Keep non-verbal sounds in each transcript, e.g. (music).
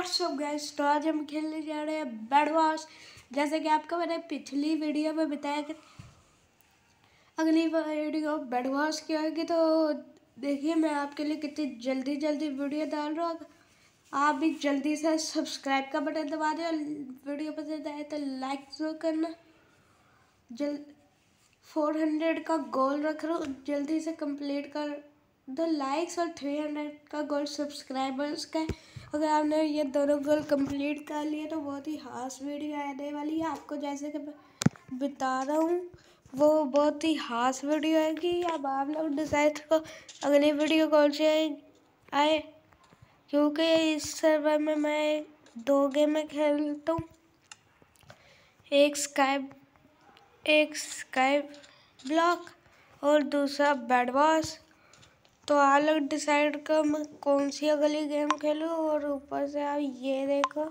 WhatsApp gas तो आज हम खेलने जा रहे हैं बैडवास जैसे कि आपको मैंने पिछली वीडियो में बताया कि अगली वीडियो बैडवास की होगी तो देखिए, मैं आपके लिए कितनी जल्दी जल्दी वीडियो डाल रहा हूँ। आप भी जल्दी से सब्सक्राइब का बटन दबा दें और वीडियो पसंद आए तो लाइक ज़रूर करना। जल्द फोर हंड्रेड का गोल रख रहा हूँ, जल्दी से कंप्लीट कर दो। लाइक्स और थ्री हंड्रेड का गोल सब्सक्राइबर्स का अगर आपने ये दोनों गोल कंप्लीट कर लिए तो बहुत ही हास वीडियो आने वाली है। आपको जैसे कि बता रहा हूँ, वो बहुत ही हास वीडियो आएगी अब आप लोग डिसाइड करो अगली वीडियो कौन सी आए क्योंकि इस सर्वर में मैं दो गेम खेलता हूँ। एक स्काई एक स्काई ब्लॉक और दूसरा बैडवास तो आप लोग डिसाइड कर मैं कौन सी अगली गेम खेलूँ और ऊपर से आप ये देखो।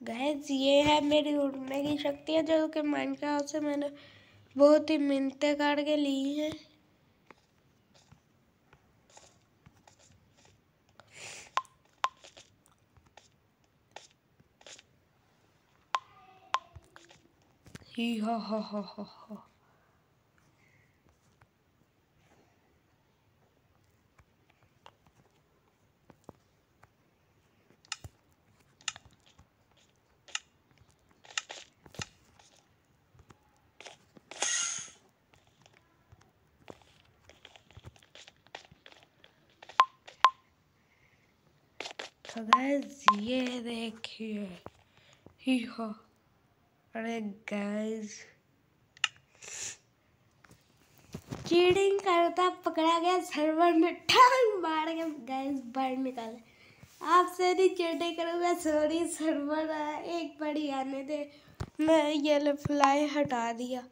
गैस ये है मेरी उड़ने की शक्तियाँ जो कि माइनक्राफ्ट से मैंने बहुत ही मिनते काट के ली हैं। ही हा हा हा हा हा। तो गैस ये देखिए ही हो अरे गैस चीटिंग करता पकड़ा गया सर्वर में ठांग मार के गैस बाहर निकाले आपसे नहीं चीटिंग करूँगा सॉरी सर्वर एक बड़ी आने दे। मैं ये फ्लाई हटा दिया।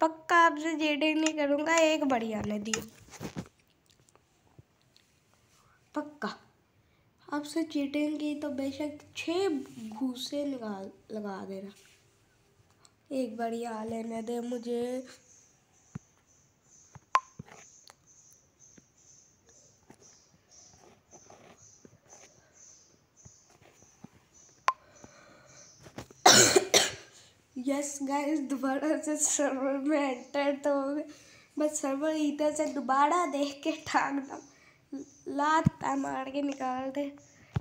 पक्का आपसे जेडिंग नहीं करूँगा, एक बढ़िया ने दियो पक्का। आपसे चीटिंग की तो बेशक छह घूसे निकाल, लगा देना। एक बढ़िया लेने दे मुझे यस गाइस दोबारा से सर्वर में एंटर तो हो गए। बस सर्वर इधर से दोबारा देख के ठाकना लात मार के निकाल दे।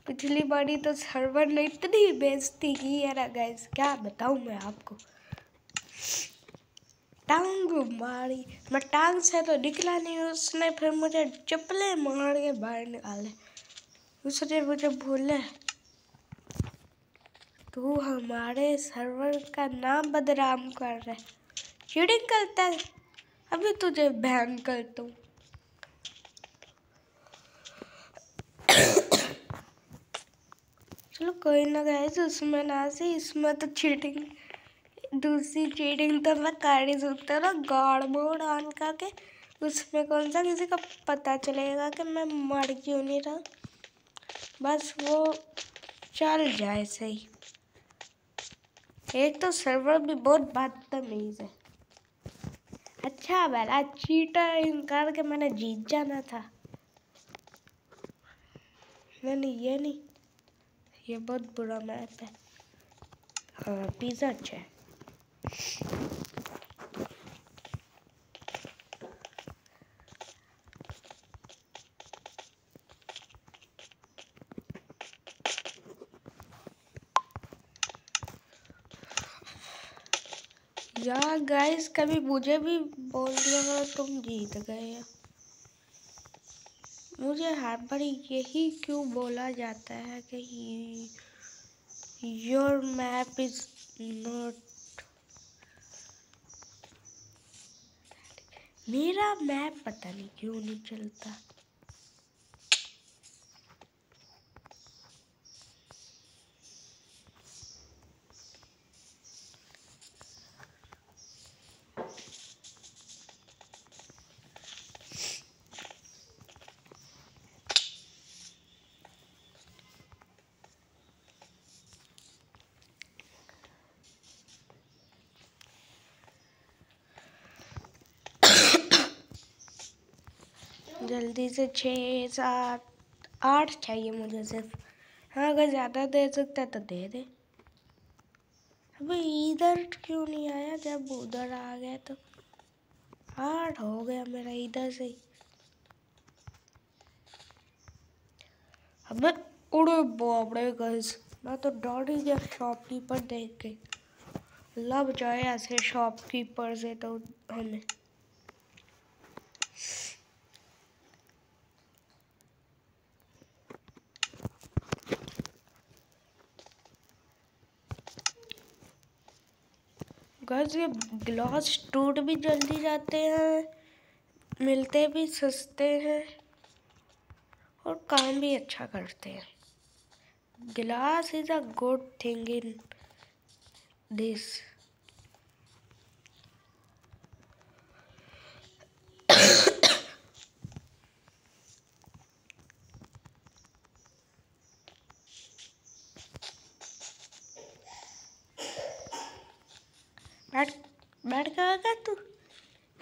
पिछली बारी तो सर्वर ने इतनी बेइज्जती की है ना गैस क्या बताऊँ मैं आपको? टांग मारी। मैं टांग से तो निकला नहीं, उसने फिर मुझे चप्पले मार के बाहर निकाले उसने मुझे बोले तू हमारे सर्वर का नाम बदनाम कर रहा है। चीटिंग करता है? अभी तुझे बैन करता हूँ चलो कोई ना गए उसमें ना से इसमें तो चीटिंग दूसरी चीटिंग तो मैं कर ही सकता ना। गाड़ मोड ऑन करके उसमें कौन सा किसी का पता चलेगा कि मैं मर क्यों नहीं रहा? बस वो चल जाए सही। एक तो सर्वर भी बहुत बदतमीज है। अच्छा चीटा चीटर के मैंने जीत जाना था। नहीं नहीं, ये नहीं। ये बहुत बुरा मैप है। हाँ पिज़्ज़ा अच्छा है यार गाइस कभी मुझे भी बोल दिया तुम जीत गए मुझे हर बार यही क्यों बोला जाता है कि योर मैप इज़ नॉट मेरा मैप पता नहीं क्यों नहीं चलता। जल्दी से छः, सात, आठ चाहिए मुझे सिर्फ़। हाँ अगर ज़्यादा दे सकता है तो दे दे। अबे इधर क्यों नहीं आया? जब उधर आ गया तो आठ हो गया मेरा इधर से अबे उड़े बापड़े गज मैं तो डर ही गया शॉपकीपर देख के लब जाए ऐसे शॉपकीपर से तो हमें। गज ये ग्लास टूट भी जल्दी जाते हैं, मिलते भी सस्ते हैं और काम भी अच्छा करते हैं। Glass is a good thing in this बैठ बैठ कर तू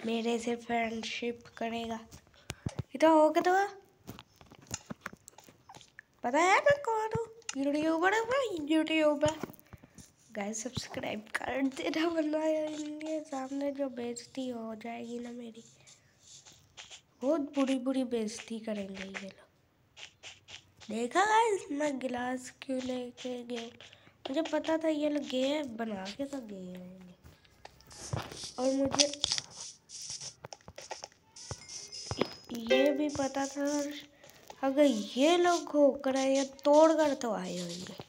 मेरे से फ्रेंडशिप करेगा। ये तो हो के तो। पता है मैं कौन हूँ? यूट्यूबर हूँ यूट्यूबर गाइस सब्सक्राइब कर देना, वरना इनके सामने जो बेइज्जती हो जाएगी ना मेरी, बहुत बुरी बुरी बेइज्जती करेंगे ये लोग। देखा गाइस मैं गिलास क्यों लेके गए मुझे पता था ये लोग गए बना के तो गए और मुझे ये भी पता था अगर ये लोग होकर आए तोड़ कर तो आए होंगे।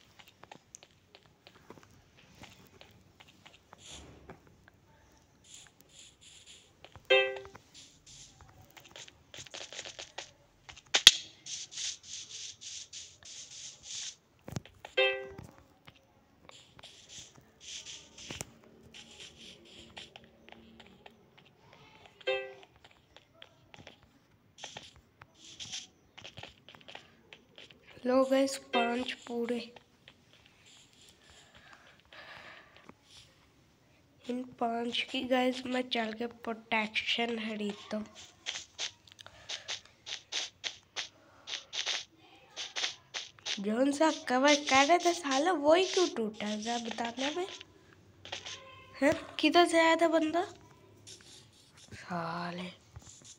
की गैस मैं चल के प्रोटेक्शन खरीदता हूँ। जोन सा कवर कर रहे थे साला, वही क्यों टूटा जरा बताना में है? किधर से आया था बंदा? साले।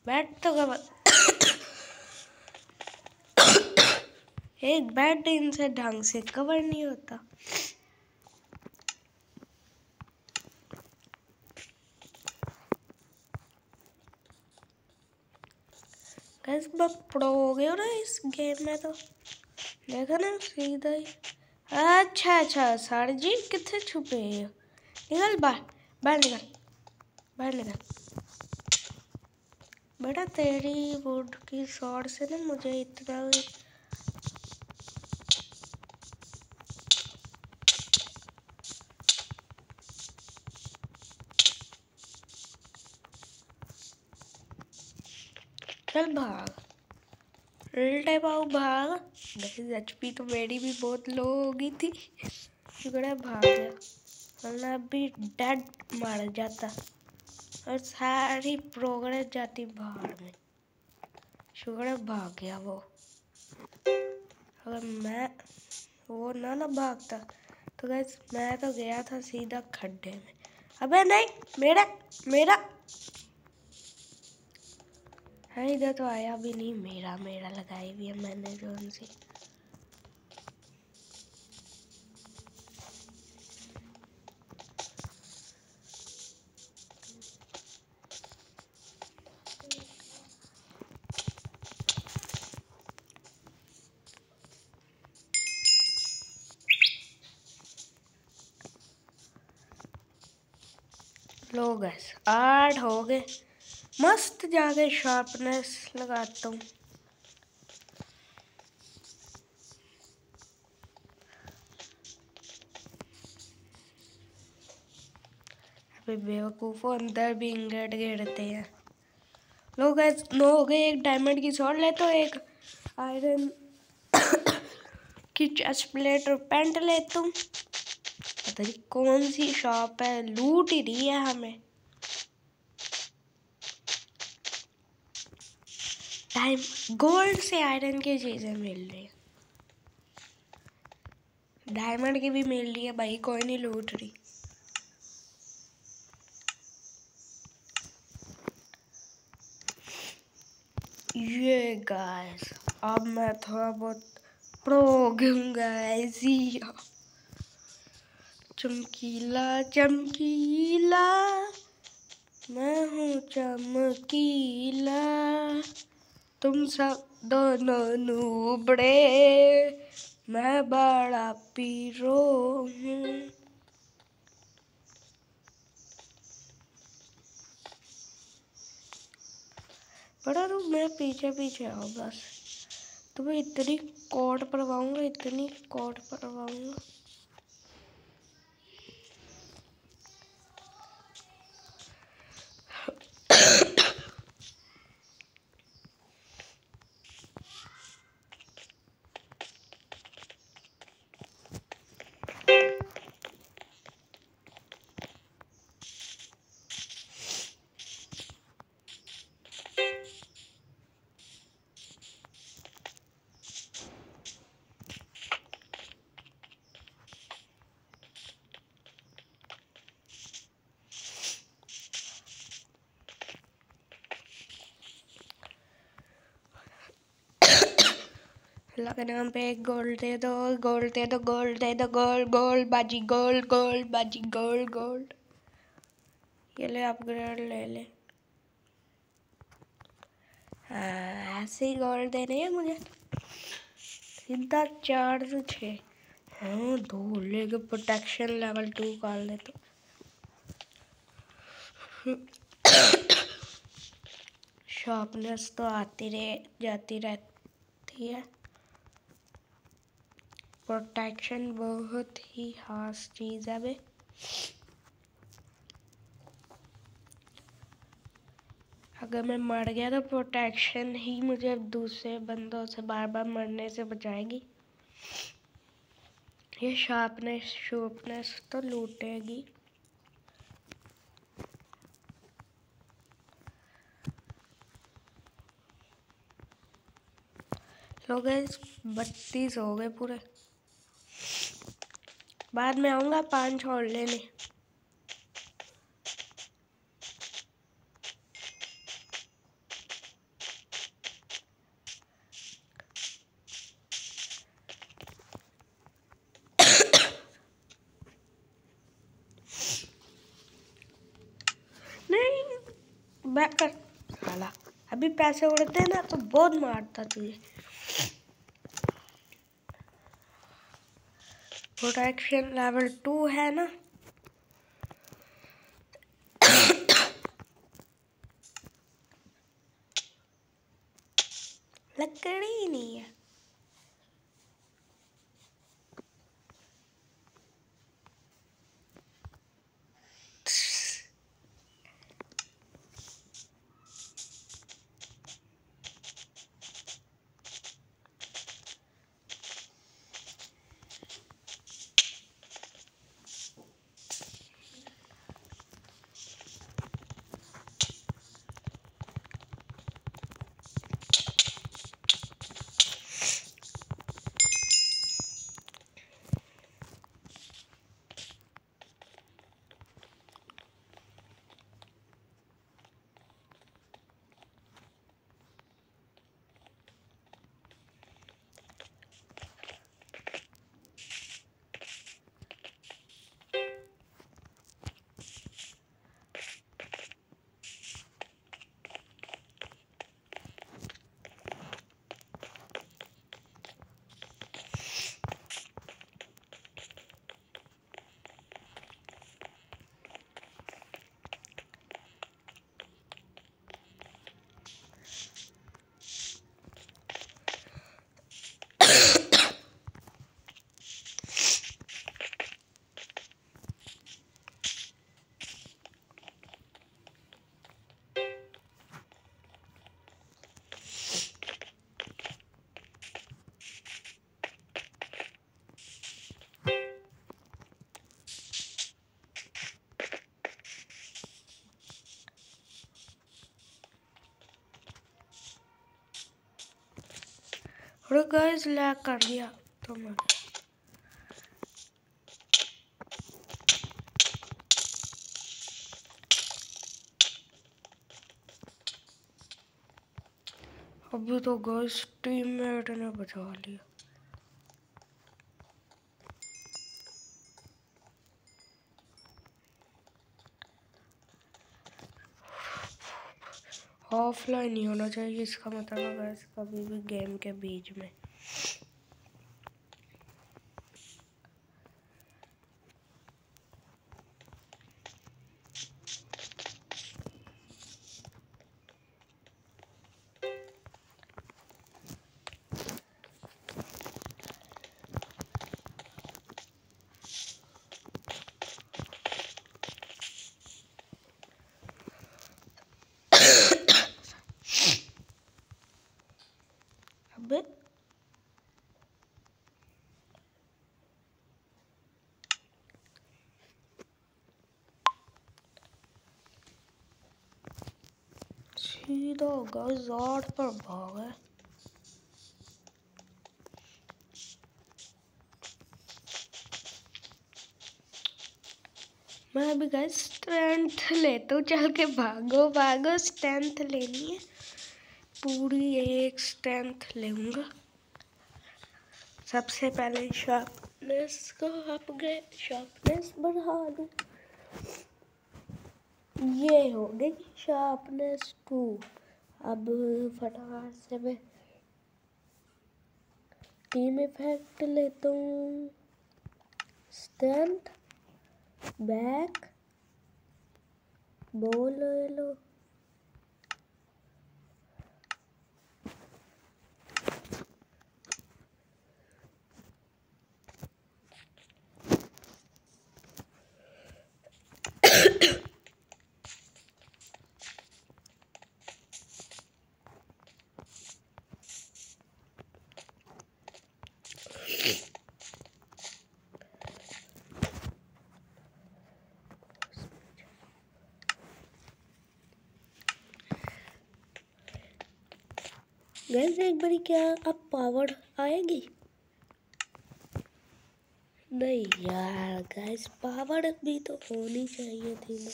बैठ तो कवर (coughs) एक बैड दिन से ढंग से कवर नहीं होता। गैस मैं प्रो हो गया ना इस गेम में तो। देखा ना सीधा ही। अच्छा अच्छा सर जी कितने छुपे हो निकल बाहर बाहर निकल बाहर निकल। बेटा तेरी वुड की शॉर्ट से ना मुझे इतना चल भाग उल्टे पाओ भाग गैस एचपी तो मेरी भी बहुत लो हो गई थी। शुक्र भाग गया। वरना अभी डेड मार जाता। और सारी प्रोग्रेस जाती बाहर में। शुक्र भाग गया वो। अगर मैं वो ना ना भागता तो गैस मैं तो गया था सीधा खड्डे में। अबे नहीं, मेरा मेरा। हाँ इधर तो आया भी नहीं। मेरा मेरा लगाई भी है मैंने जो उनसे लोग आठ हो गए। मस्त जाके शार्पनेस लगाता हूँ। बेवकूफ़ अंदर भी इंगट गिरते हैं। लोग नो हो गए, एक डायमंड की शॉर्ट ले तो एक आयरन (coughs) की चेस्ट प्लेट और पेंट लेता हूँ पता नहीं कौन सी शॉप है, लूट ही रही है हमें। टाइम गोल्ड से आयरन की चीज़ें मिल रही है। डायमंड की भी मिल रही है, भाई, कोई नहीं लूट रही। ये गाइस अब मैं थोड़ा बहुत प्रो ऐसी चमकीला चमकीला, मैं हूँ चमकीला। तुम सब दोनों नूबड़े, मैं बड़ा पीरो हूँ। बड़ा तो मैं पीछे पीछे आओ बस। तुम्हें इतनी कोट परवाऊँगा इतनी कोट परवाऊँगा अल्लाह के नाम पे गोल्ड दे दो गोल्ड दे दो गोल्ड दे दो, गोल गोल्ड बाजी गोल्ड गोल्ड बाजी गोल्ड गोल्ड ये ले अपग्रेड ले ले। हाँ ऐसे ही गोल्ड देने हैं मुझे। सीधा चार से छः हाँ दो लेके प्रोटेक्शन लेवल टू कर ले तो। (coughs) शार्पनेस तो आती रहे, जाती रहती है। प्रोटेक्शन बहुत ही खास चीज़ है भाई अगर मैं मर गया तो प्रोटेक्शन ही मुझे दूसरे बंदों से बार बार मरने से बचाएगी। ये शार्पनेस शॉर्पनेस तो लूटेगी। लोग बत्तीस हो गए पूरे। बाद में आऊँगा पाँच और लेने। बैक कर। अभी पैसे उड़ते ना तो बहुत मारता तुझे प्रोटेक्शन लेवल टू है ना? अरे गाइस लैग कर दिया तो मैं। अभी तो गर्ल्स टीम मेट ने बचा लिया। ऑफलाइन ही होना चाहिए इसका मतलब अगर कभी भी गेम के बीच में अबे सीधा गजाट पर भागा मैं अभी गए स्ट्रेंथ लेता हूँ चल के भागो भागो स्ट्रेंथ लेनी है। पूरी एक स्ट्रेंथ लूँगा। सबसे पहले शार्पनेस को अपग्रेड शार्पनेस बढ़ा दूँ। ये हो गई शार्पनेस टू अब फटाफट से मैं टीम इफ़ेक्ट लेता हूँ। स्टैंड बैक बोल लो। गैस एक बारी, क्या अब पावर आएगी? नहीं यार गैस पावर भी तो होनी चाहिए थी ना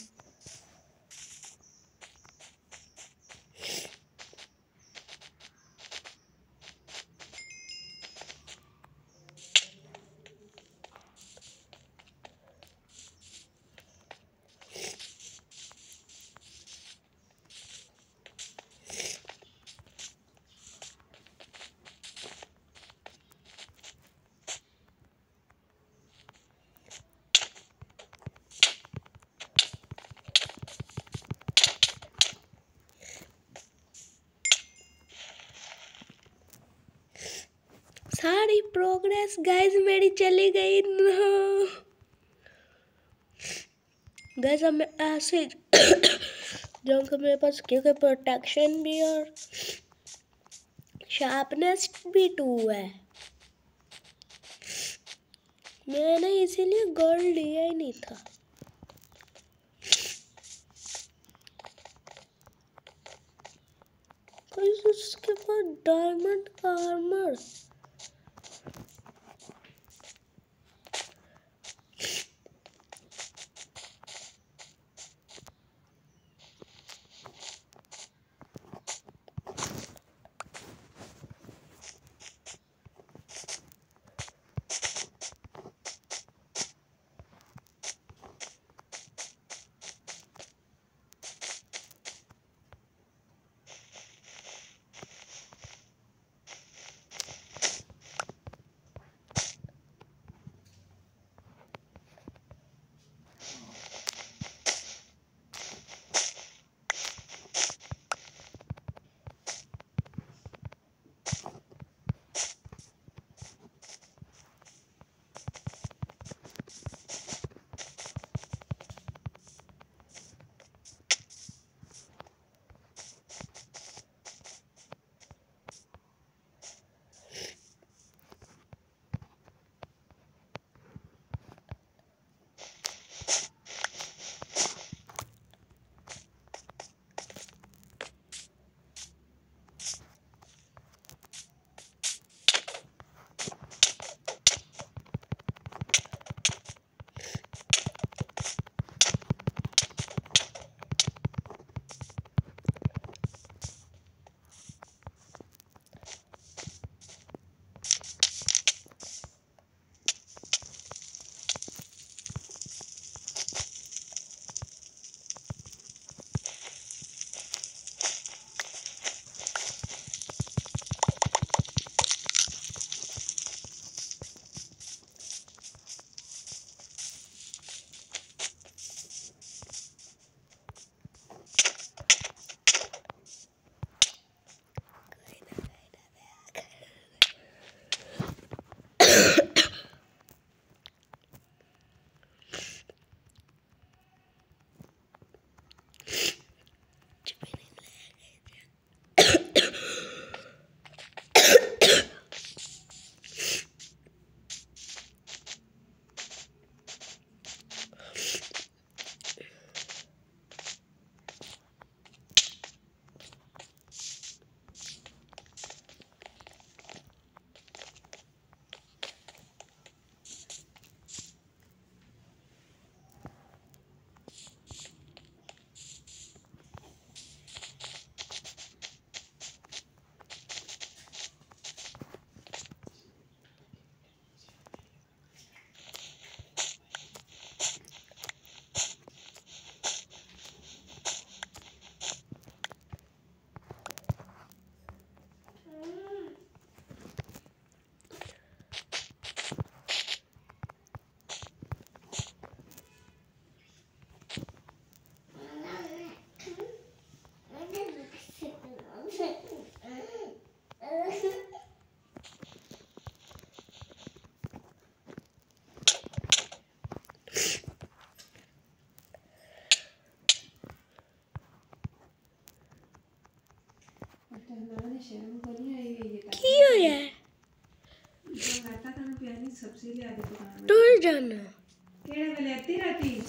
सारी प्रोग्रेस गाइस मेरी चली गई। गैस अब मैं ऐसे जाऊँगा मेरे पास क्योंकि प्रोटेक्शन भी और शार्पनेस भी टू है। मैंने इसीलिए गोल्ड लिया ही नहीं था। उसके पास डायमंड का आर्मर शर्म ये जो प्यारी ले आदे दुकान जाना। केड़े वेले आती राती?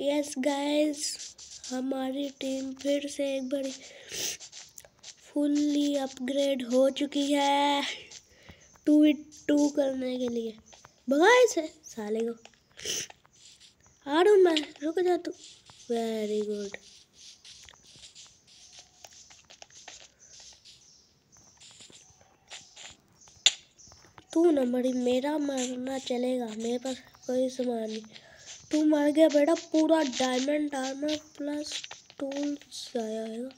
यस गाइस हमारी टीम फिर से एक बार फुल्ली अपग्रेड हो चुकी है। टू इट टू करने के लिए। भगाए से साले को। आ रहा हूँ मैं रुक जा तू वेरी गुड तू ना मरी, मेरा मरना चलेगा, मेरे पास कोई सामान नहीं। तू मर गया बेटा, पूरा डायमंड आर्मर प्लस टूल्स आएगा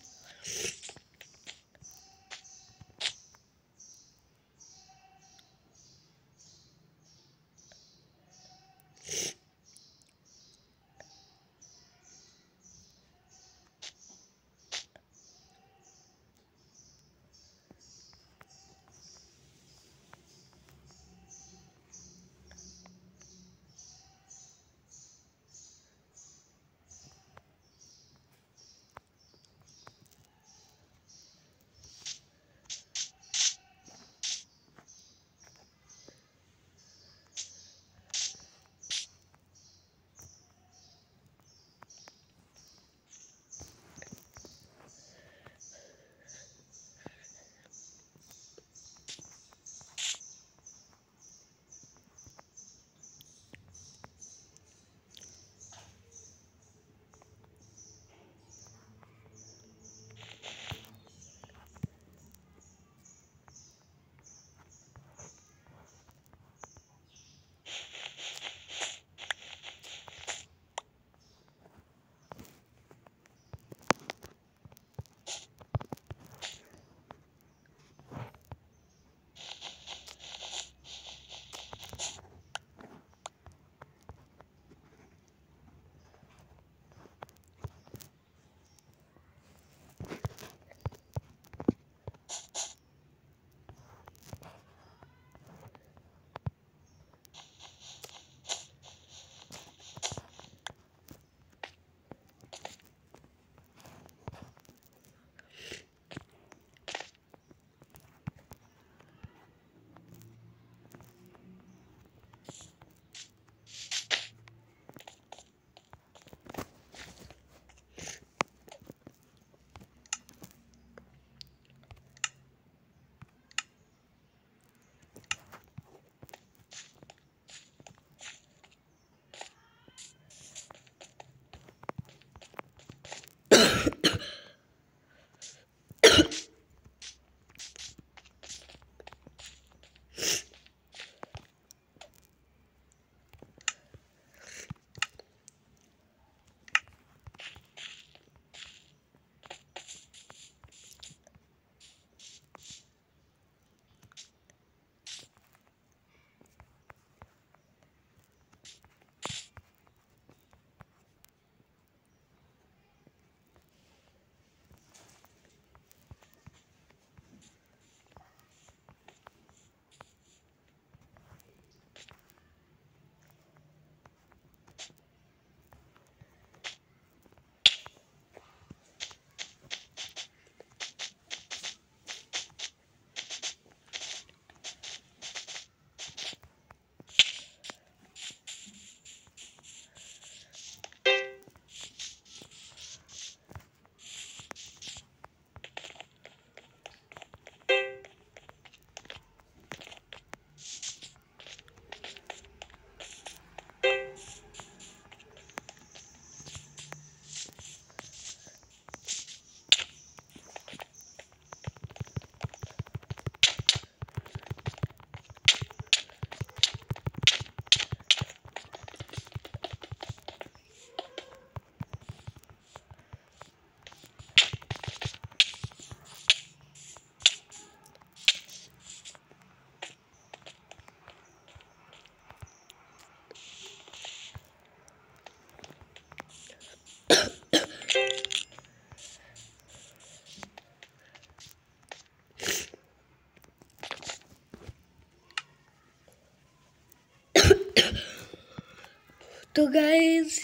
तो गाइज़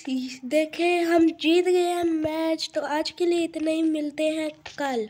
देखें, हम जीत गए हैं मैच तो आज के लिए इतना ही, मिलते हैं कल।